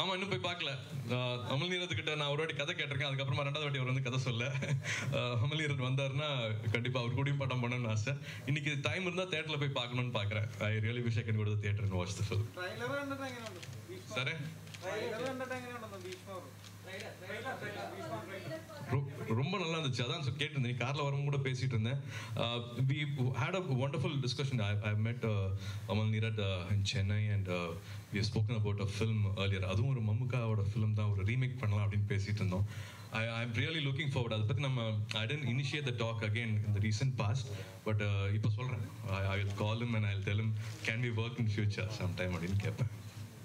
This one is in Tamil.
ஆமாம் இன்னும் போய் பார்க்கல. அமல் நீரத்துக்கிட்ட நான் ஒரு வாட்டி கதை கேட்டிருக்கேன். அதுக்கப்புறமா ரெண்டாவது வாட்டி அவர் வந்து கதை சொல்ல. அமல் நீரத் வந்தார்னா கண்டிப்பாக அவர் கூடயும் படம் பண்ணணும்னு ஆசை. இன்னைக்கு டைம் இருந்தால் தேட்டரில் போய் பார்க்கணும்னு பார்க்குறேன் I really wish I can கூட theatre and watch the film சரே ரொம்ப நல்லா இருந்துச்சு அதான் சொ- கேட்டிருந்தேன். நீ காரில் வரும் கூட பேசிட்டு இருந்தேன் we had a wonderful discussion I I met Amal Neerad in Chennai and we spoken about a film earlier அதுவும் ஒரு மம்முக்காவோட ஃபிலிம் தான். ஒரு ரீமேக் பண்ணலாம் அப்படின்னு பேசிட்டு இருந்தோம் I I am really looking forward அதை பற்றி நம்ம I tend initiate the talk again இந்த ரீசென்ட் பாஸ்ட் பட் இப்போ சொல்கிறேன் I will call him and I tell can be work in future some time அப்படின்னு கேட்பேன்.